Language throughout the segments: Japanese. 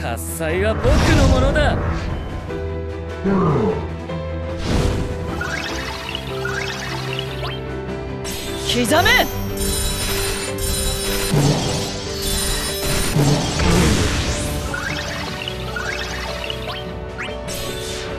喝采は僕のものだ。刻め！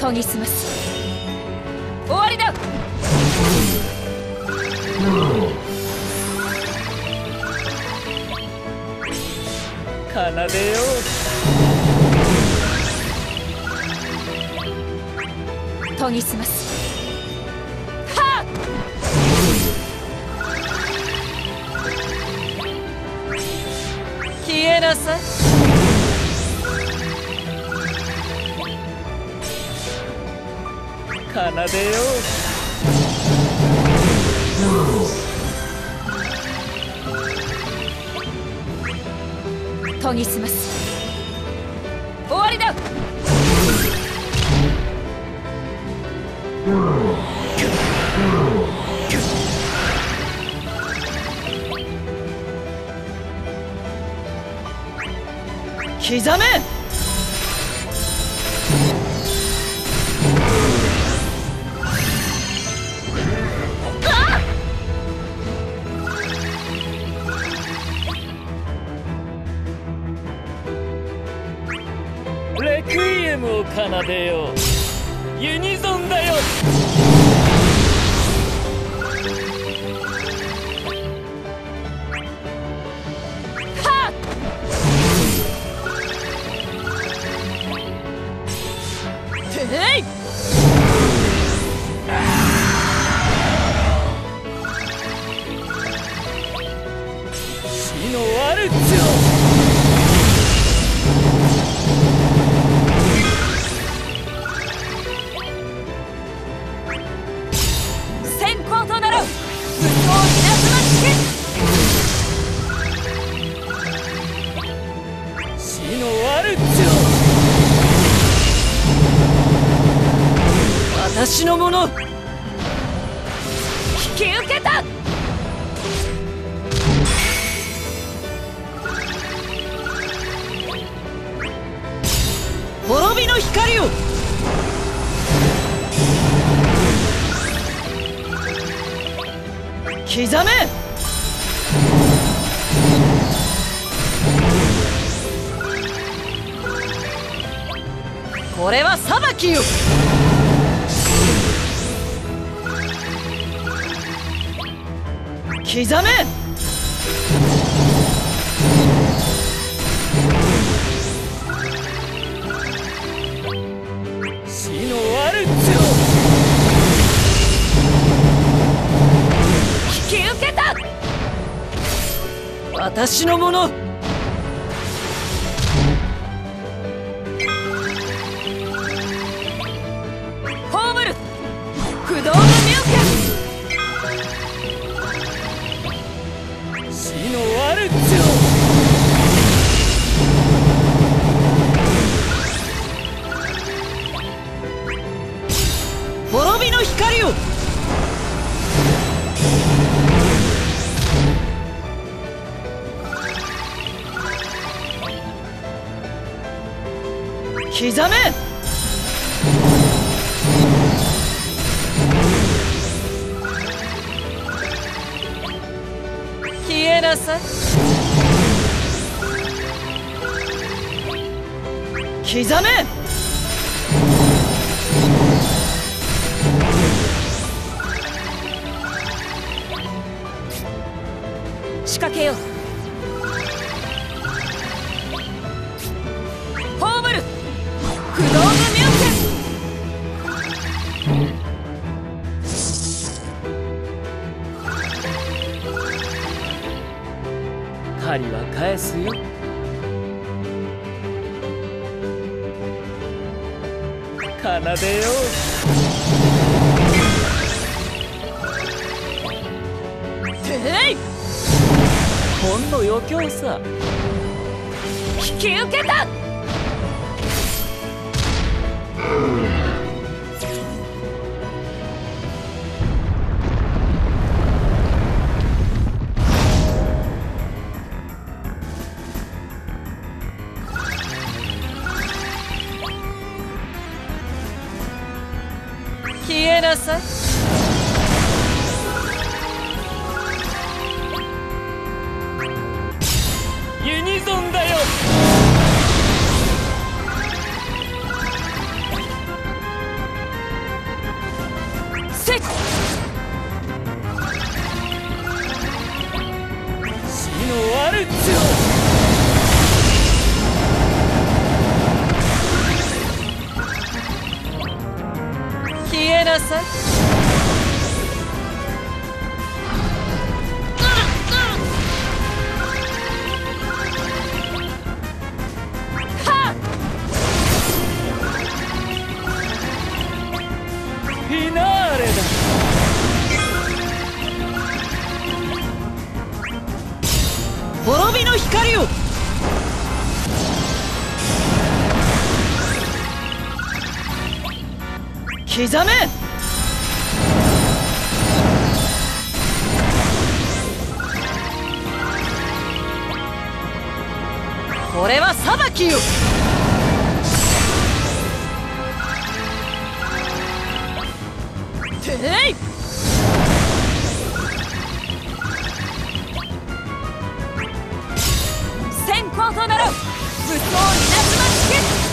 研ぎ澄ます。終わりだ！奏でよう。研ぎ澄ます。は消えなさい。奏でよう。研ぎ澄ます。刻め！レクイエムを奏でよう。ユニゾンだよ。の引き受けた。滅びの光を。刻め。これは裁きよ。刻め！死のワルツを！引き受けた！私のもの！光を。刻め。消えなさい。刻め。奏でよ。ていうほんの余興さ。引き受けたなさい。ユニゾン刻め。これは裁きよ。てい先行となろう武装稲妻つ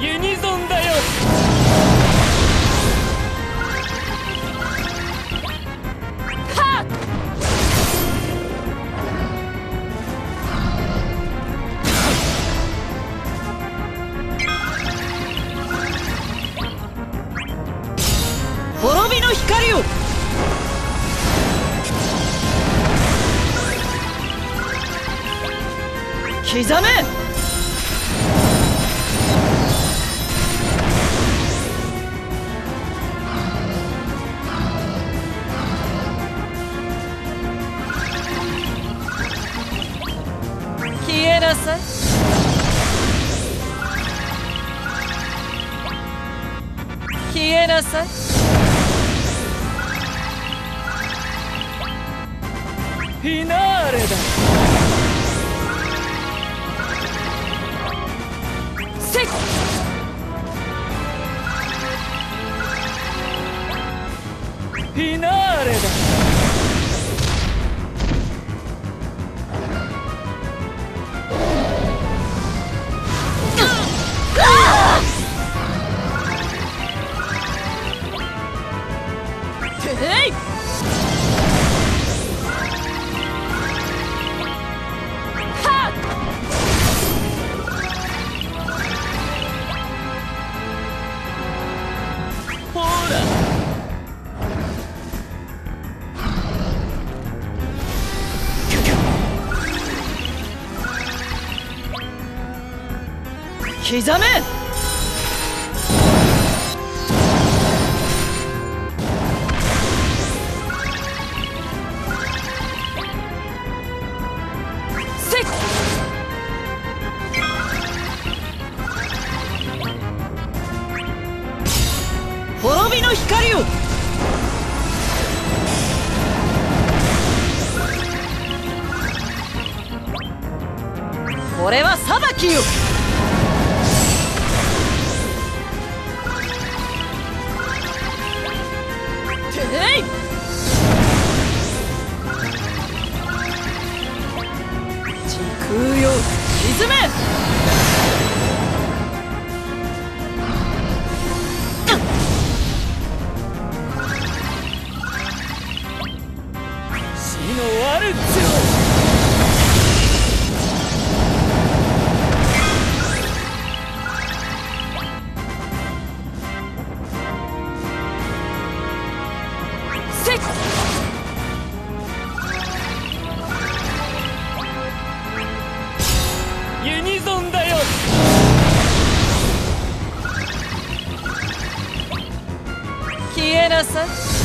ユニゾなさい。フィナーレだ。せっ。フィナーレ。刻め！せっ！滅びの光を！これは裁きよ！liderança.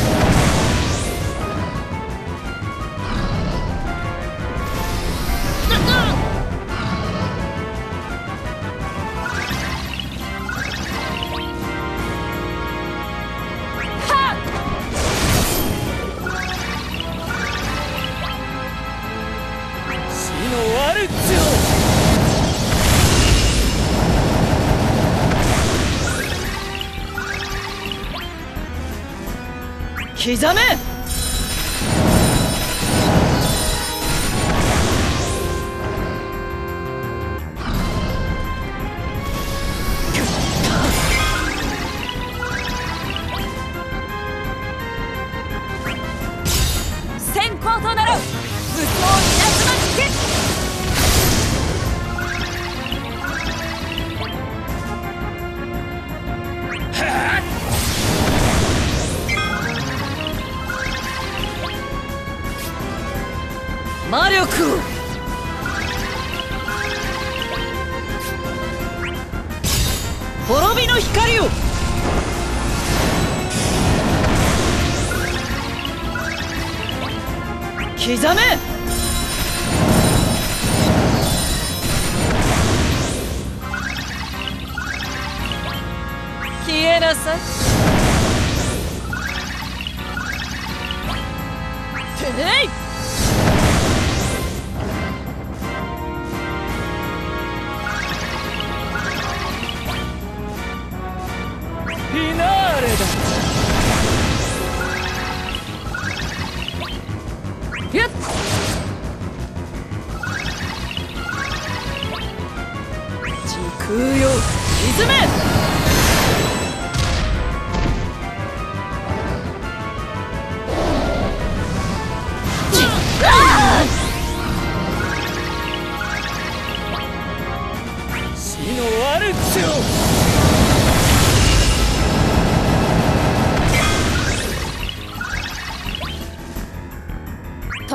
刻め刻め。消えなさい。てめえ。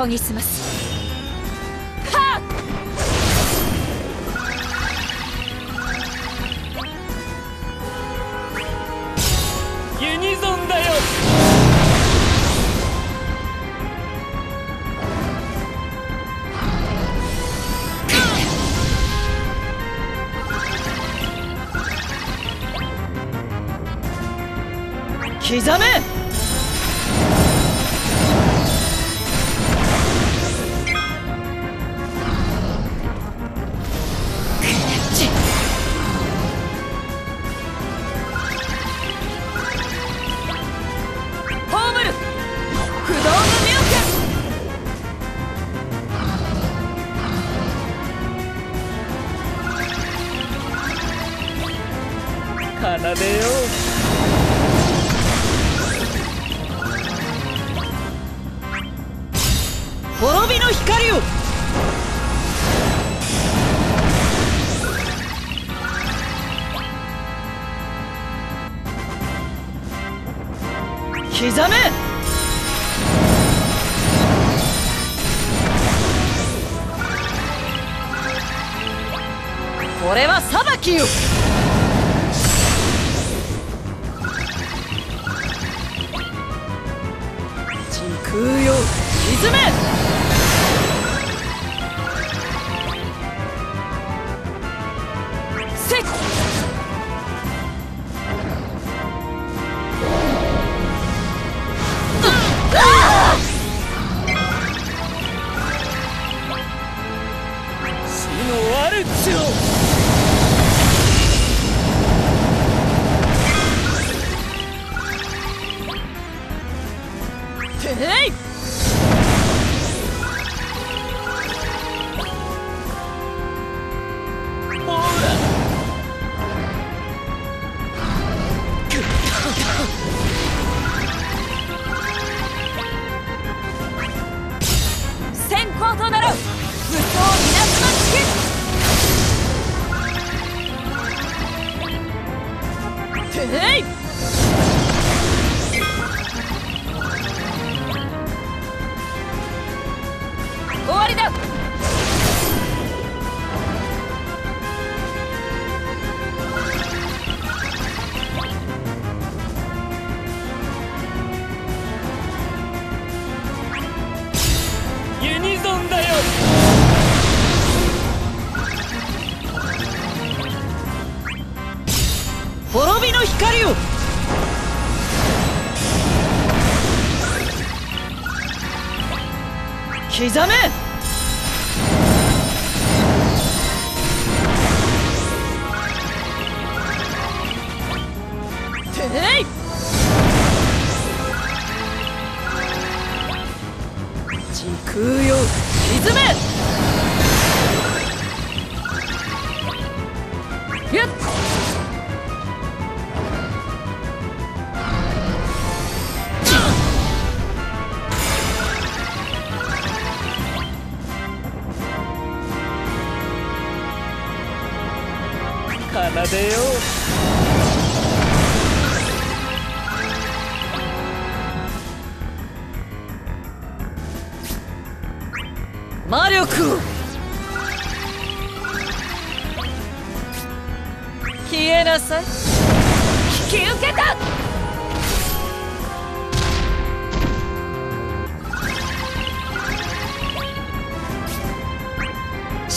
に済ます。ユニゾンだよ！め！刻めこれは裁きよ。時空よ沈め。刻め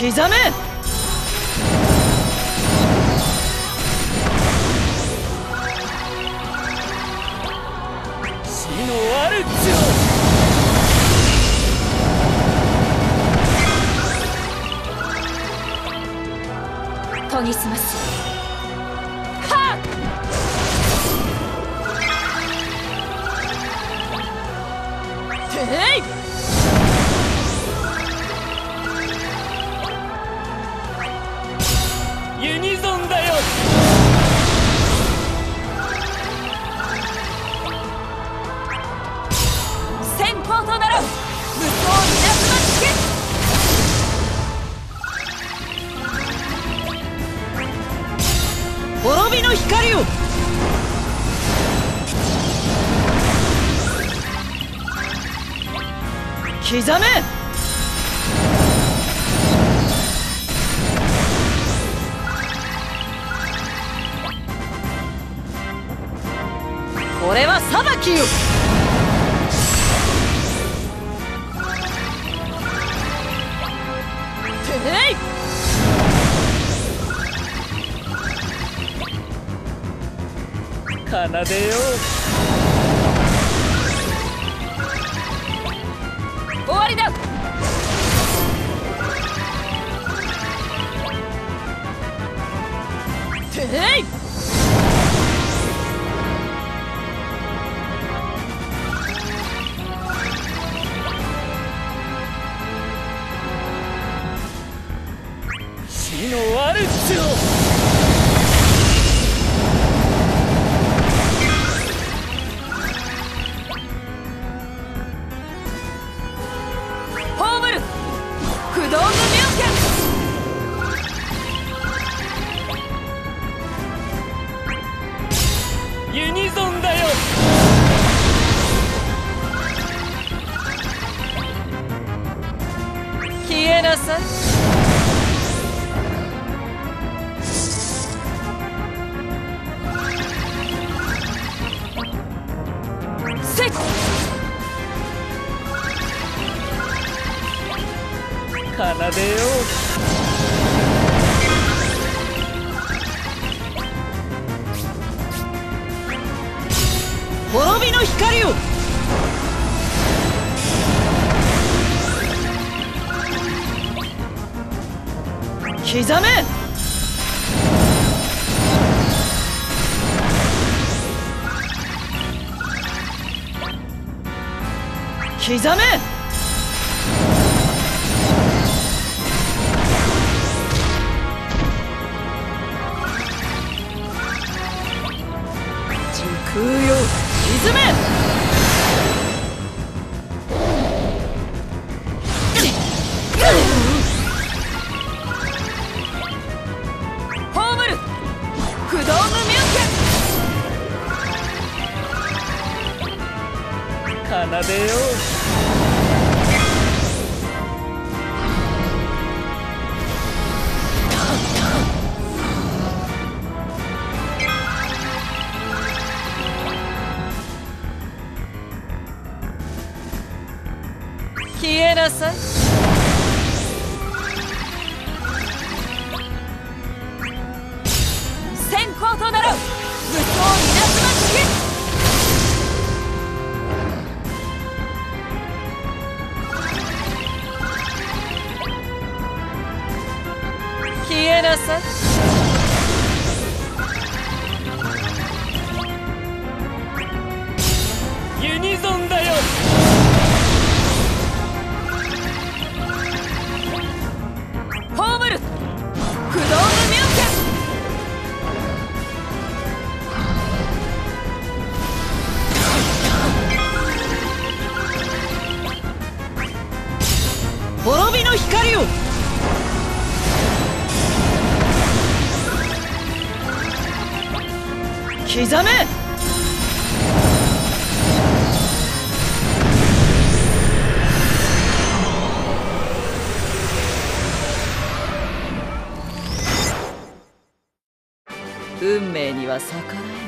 刻め。死のある研ぎ澄ます。の光を。刻め。これは裁きよ。奏でよう終わりだ。てい！Esperança. 刻め！空よ沈め！見受け奏でよう。Qui est innocent の光を。刻め。運命には逆らえ。